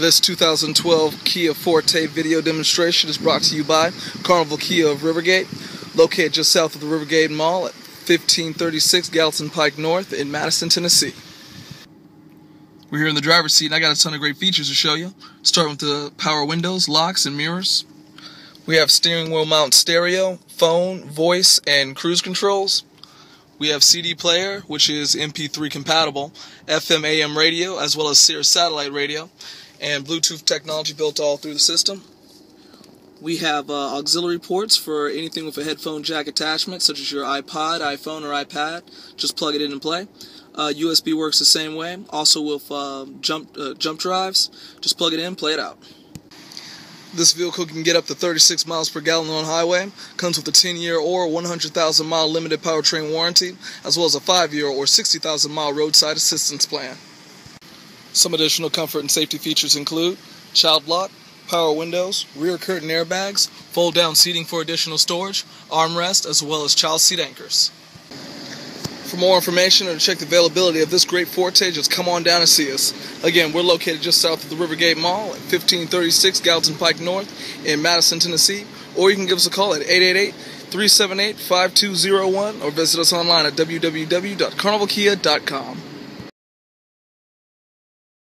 This 2012 Kia Forte video demonstration is brought to you by Carnival Kia of Rivergate, located just south of the Rivergate Mall at 1536 Gallatin Pike North in Madison, Tennessee. We're here in the driver's seat and I got a ton of great features to show you. Starting with the power windows, locks, and mirrors. We have steering wheel mount stereo, phone, voice, and cruise controls. We have CD player, which is MP3 compatible, FM AM radio, as well as Sirius satellite radio, and Bluetooth technology built all through the system. We have uh, auxiliary ports for anything with a headphone jack attachment, such as your iPod, iPhone, or iPad. Just plug it in and play. Uh, USB works the same way. Also with uh, jump jump drives, just plug it in, play it out. This vehicle can get up to 36 miles per gallon on highway, comes with a 10-year or 100,000 mile limited powertrain warranty, as well as a 5-year or 60,000 mile roadside assistance plan. Some additional comfort and safety features include child lock, power windows, rear curtain airbags, fold down seating for additional storage, armrest, as well as child seat anchors. For more information or to check the availability of this great Forte, just come on down and see us. Again, we're located just south of the Rivergate Mall at 1536 Gallatin Pike North in Madison, Tennessee. Or you can give us a call at 888 378 5201 or visit us online at www.carnivalkia.com.